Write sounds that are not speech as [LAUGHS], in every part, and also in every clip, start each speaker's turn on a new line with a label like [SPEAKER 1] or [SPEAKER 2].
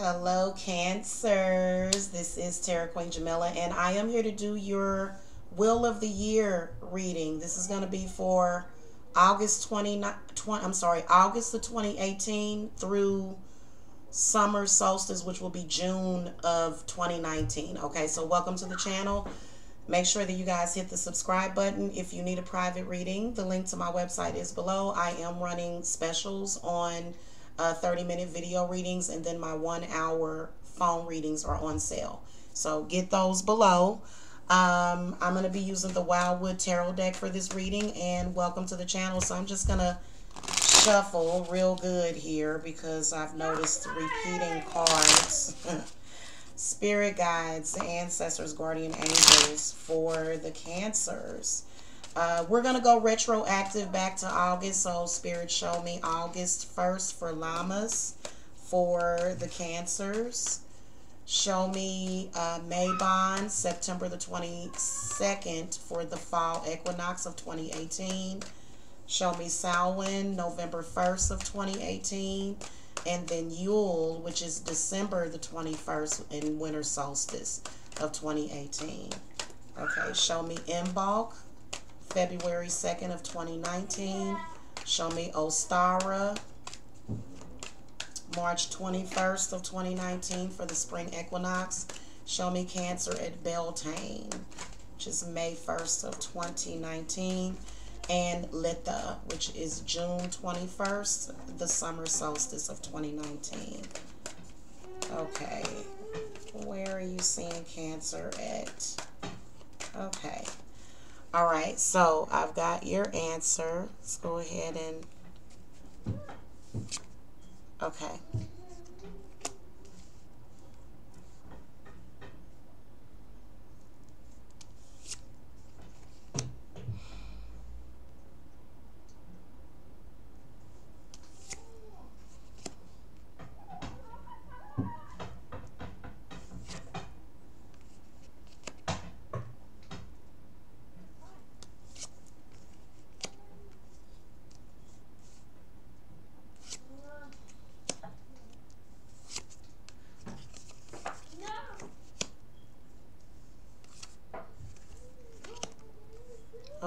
[SPEAKER 1] Hello, Cancers. This is Tara Queen Jamila, and I am here to do your Wheel of the Year reading. This is going to be for August 20, 20 I'm sorry, August of 2018 through summer solstice, which will be June of 2019. Okay, so welcome to the channel. Make sure that you guys hit the subscribe button if you need a private reading. The link to my website is below. I am running specials on uh, 30 minute video readings, and then my one hour phone readings are on sale. So get those below. Um, I'm going to be using the Wildwood Tarot deck for this reading, and welcome to the channel. So I'm just going to shuffle real good here because I've noticed repeating cards. [LAUGHS] Spirit guides, ancestors, guardian angels for the cancers. Uh, we're going to go retroactive back to August. So Spirit show me August 1st for Lammas for the cancers. Show me uh, Mabon, September the 22nd for the fall equinox of 2018. Show me Samhain, November 1st of 2018. And then Yule, which is December the 21st in winter solstice of 2018. Okay, show me Imbolc, February 2nd of 2019. Show me Ostara, March 21st of 2019 for the spring equinox. Show me Cancer at Beltane, which is May 1st of 2019. And Litha, which is June 21st, the summer solstice of 2019. Okay. Where are you seeing Cancer at? Okay. All right, so I've got your answer. Let's go ahead and, okay.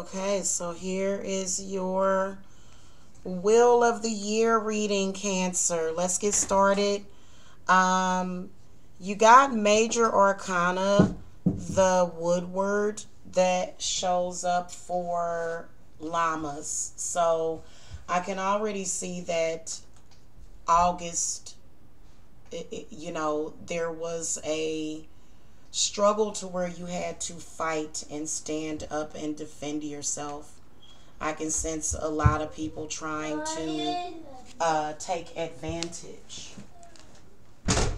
[SPEAKER 1] Okay, so here is your Wheel of the Year reading, Cancer. Let's get started. Um, you got Major Arcana, the Woodward, that shows up for Lammas. So I can already see that August, it, it, you know, there was a struggle to where you had to fight and stand up and defend yourself. I can sense a lot of people trying to uh, take advantage.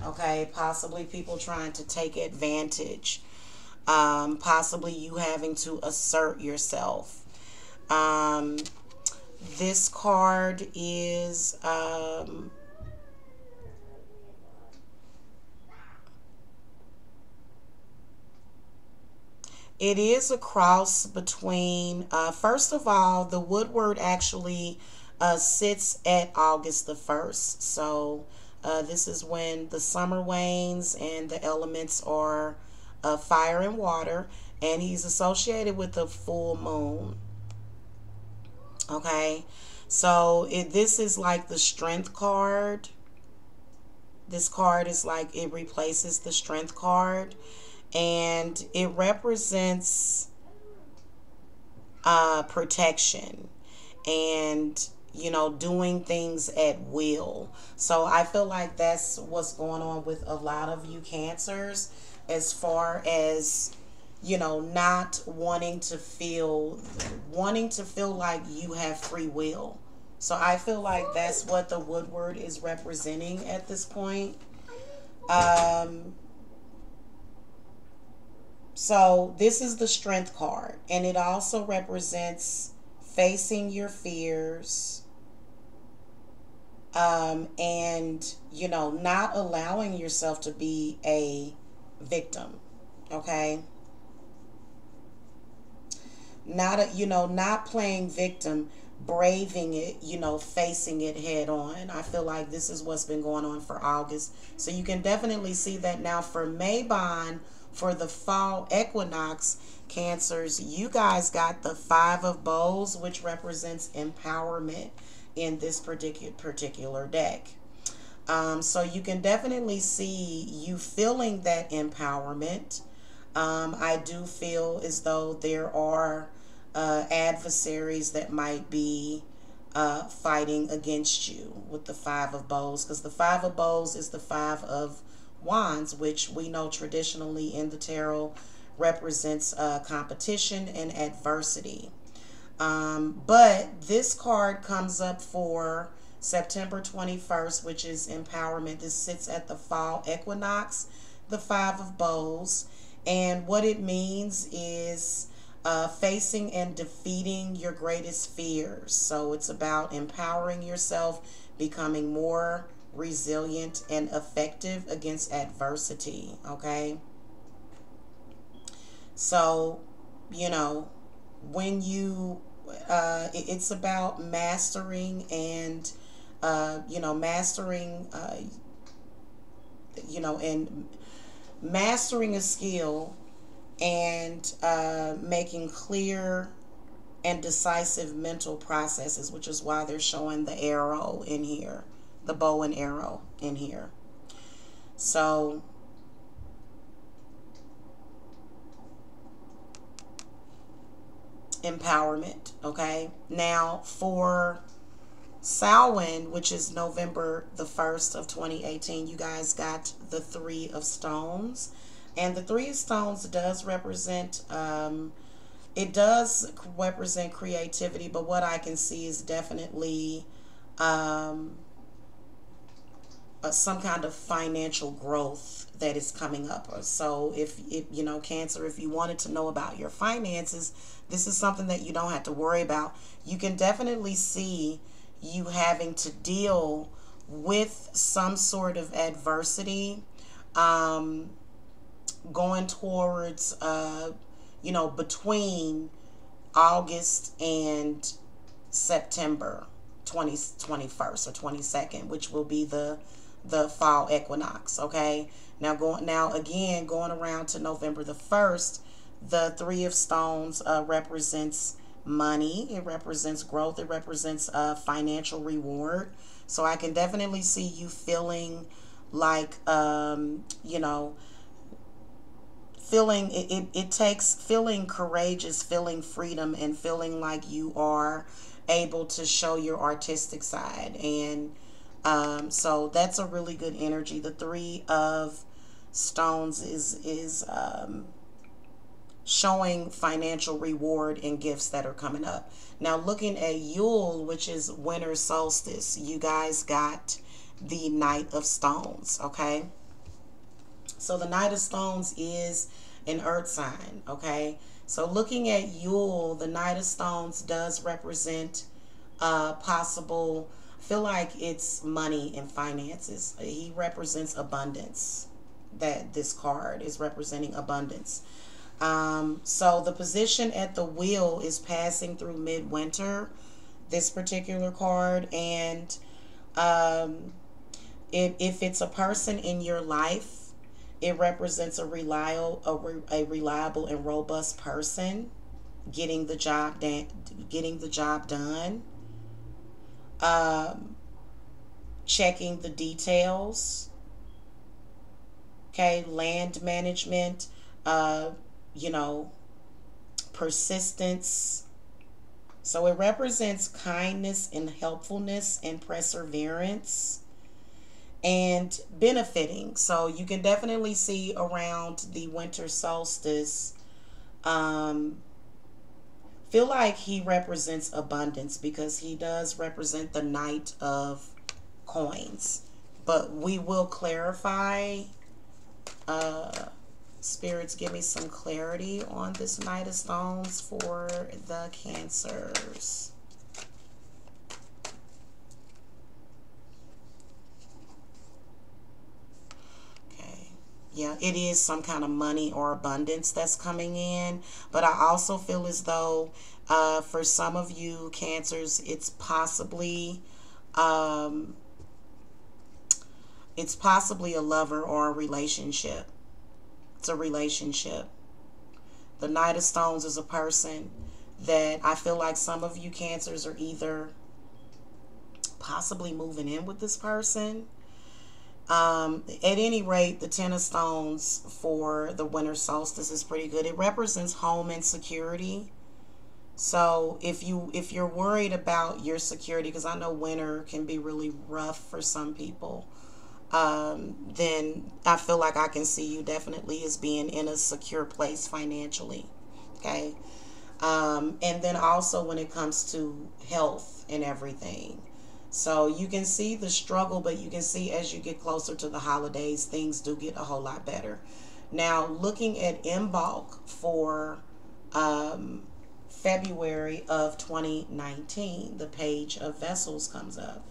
[SPEAKER 1] Okay, possibly people trying to take advantage. Um, possibly you having to assert yourself. Um, this card is um, It is a cross between, uh, first of all, the woodward actually uh, sits at August the 1st. So uh, this is when the summer wanes and the elements are uh, fire and water. And he's associated with the full moon. Okay. So it, this is like the strength card. This card is like it replaces the strength card and it represents uh, protection and you know doing things at will. So i feel like that's what's going on with a lot of you cancers as far as you know not wanting to feel wanting to feel like you have free will. So i feel like that's what the woodward is representing at this point. Um so this is the strength card, and it also represents facing your fears um, and, you know, not allowing yourself to be a victim. Okay. Not a, you know, not playing victim, braving it, you know, facing it head on. I feel like this is what's been going on for August. So you can definitely see that now for Mabon for the fall equinox cancers, you guys got the five of bows, which represents empowerment in this particular particular deck. Um, so you can definitely see you feeling that empowerment. Um, I do feel as though there are uh, adversaries that might be uh, fighting against you with the Five of Bows because the Five of Bows is the Five of Wands, which we know traditionally in the tarot represents uh, competition and adversity. Um, but this card comes up for September 21st, which is empowerment. This sits at the fall equinox, the Five of Bows. And what it means is uh, facing and defeating your greatest fears. So it's about empowering yourself, becoming more resilient and effective against adversity. Okay. So, you know, when you, uh, it's about mastering and, uh, you know, mastering, uh, you know, and mastering a skill and uh, making clear and decisive mental processes, which is why they're showing the arrow in here, the bow and arrow in here. So, empowerment, okay? Now, for Samhain, which is November the 1st of 2018, you guys got the Three of Stones. And the three of stones does represent, um, it does represent creativity, but what I can see is definitely um, uh, some kind of financial growth that is coming up. So if, if, you know, Cancer, if you wanted to know about your finances, this is something that you don't have to worry about. You can definitely see you having to deal with some sort of adversity. Um, going towards, uh, you know, between August and September 20, 21st or 22nd, which will be the the fall equinox. Okay. Now going now again going around to November the first, the three of stones uh, represents money. It represents growth. It represents a financial reward. So I can definitely see you feeling like um, you know feeling it, it, it takes feeling courageous feeling freedom and feeling like you are able to show your artistic side and um, so that's a really good energy. The three of stones is is um, showing financial reward and gifts that are coming up. Now looking at Yule which is winter solstice you guys got the knight of stones okay? So the Knight of Stones is an earth sign, okay? So looking at Yule, the Knight of Stones does represent uh, possible, feel like it's money and finances. He represents abundance. That this card is representing abundance. Um, so the position at the wheel is passing through midwinter, this particular card. And um, if, if it's a person in your life it represents a reliable, a, a reliable and robust person getting the job done, getting the job done. Um, checking the details. Okay, land management. Uh, you know, persistence. So it represents kindness and helpfulness and perseverance and benefiting. So you can definitely see around the winter solstice, um, feel like he represents abundance because he does represent the knight of coins. But we will clarify, uh, spirits give me some clarity on this knight of stones for the cancers. Yeah, it is some kind of money or abundance that's coming in. But I also feel as though uh, for some of you cancers, it's possibly um, it's possibly a lover or a relationship. It's a relationship. The Knight of Stones is a person that I feel like some of you cancers are either possibly moving in with this person um, at any rate, the Ten of Stones for the winter solstice is pretty good. It represents home and security. So if you if you're worried about your security, because I know winter can be really rough for some people, um, then I feel like I can see you definitely as being in a secure place financially. Okay. Um, and then also when it comes to health and everything. So you can see the struggle, but you can see as you get closer to the holidays, things do get a whole lot better. Now, looking at Imbolc for um, February of 2019, the page of vessels comes up.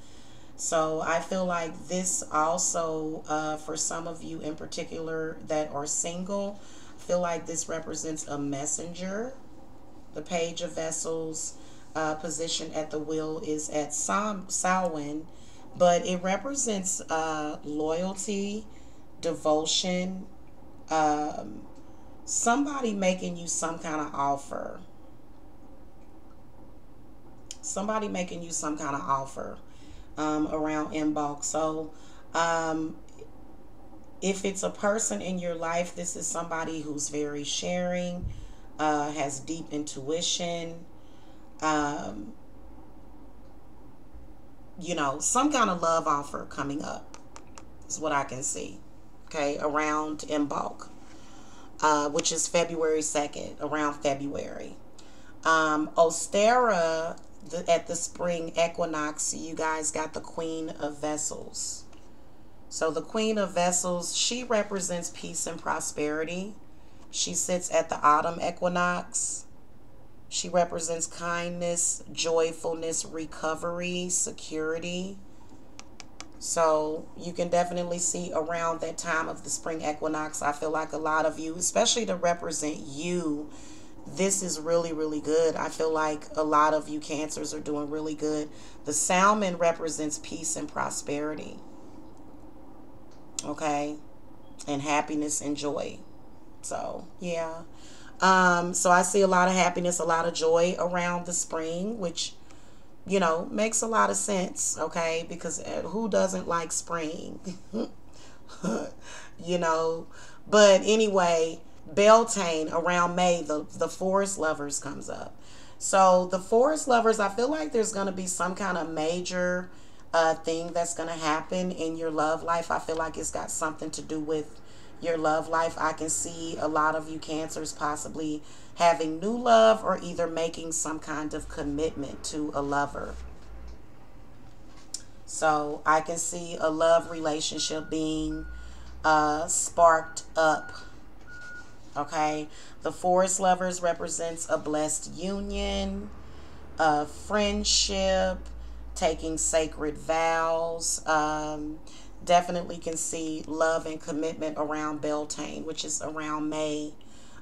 [SPEAKER 1] So I feel like this also, uh, for some of you in particular that are single, feel like this represents a messenger. The page of vessels uh, position at the wheel is at Sam- Samhain, but it represents uh, loyalty, devotion, um, somebody making you some kind of offer. Somebody making you some kind of offer um, around Imbolc. So, um, if it's a person in your life, this is somebody who's very sharing, uh, has deep intuition, um, you know, some kind of love offer coming up is what I can see. Okay, around Imbolc, uh, which is February 2nd, around February. Um, Ostara, the, at the spring equinox, you guys got the Queen of Vessels. So the Queen of Vessels, she represents peace and prosperity. She sits at the autumn equinox. She represents kindness, joyfulness, recovery, security. So you can definitely see around that time of the spring equinox, I feel like a lot of you, especially to represent you, this is really, really good. I feel like a lot of you cancers are doing really good. The salmon represents peace and prosperity. Okay? And happiness and joy. So, yeah. Um, so I see a lot of happiness, a lot of joy around the spring, which, you know, makes a lot of sense, okay? Because uh, who doesn't like spring? [LAUGHS] you know, but anyway, Beltane around May, the, the forest lovers comes up. So the forest lovers, I feel like there's going to be some kind of major uh, thing that's going to happen in your love life. I feel like it's got something to do with your love life. I can see a lot of you cancers possibly having new love or either making some kind of commitment to a lover. So I can see a love relationship being uh, sparked up. Okay. The forest lovers represents a blessed union, a friendship, taking sacred vows. Um, definitely can see love and commitment around Beltane, which is around May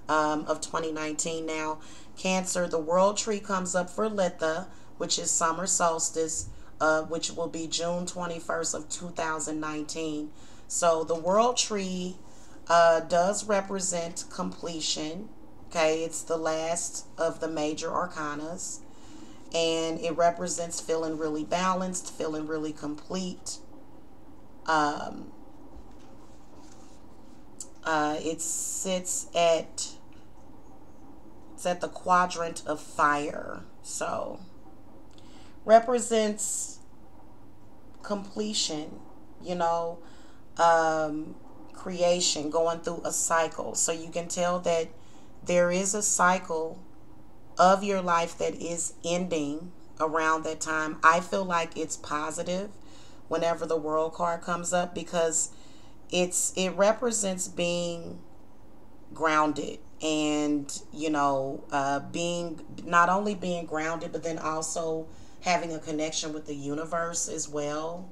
[SPEAKER 1] um, of 2019. Now, Cancer, the world tree comes up for Litha, which is summer solstice, uh, which will be June 21st of 2019. So the world tree uh, does represent completion. Okay, it's the last of the major arcanas. And it represents feeling really balanced, feeling really complete um, uh, it sits at it's at the quadrant of fire, so represents completion. You know, um, creation, going through a cycle. So you can tell that there is a cycle of your life that is ending around that time. I feel like it's positive whenever the world card comes up because it's it represents being grounded and you know uh, being not only being grounded but then also having a connection with the universe as well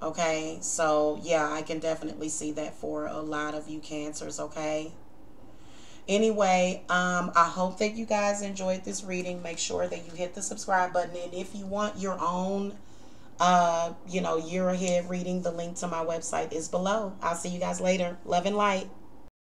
[SPEAKER 1] Okay, so yeah, I can definitely see that for a lot of you cancers, okay? Anyway, um, I hope that you guys enjoyed this reading. Make sure that you hit the subscribe button. And if you want your own, uh, you know, year ahead reading, the link to my website is below. I'll see you guys later. Love and light.